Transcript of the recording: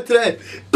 trap. É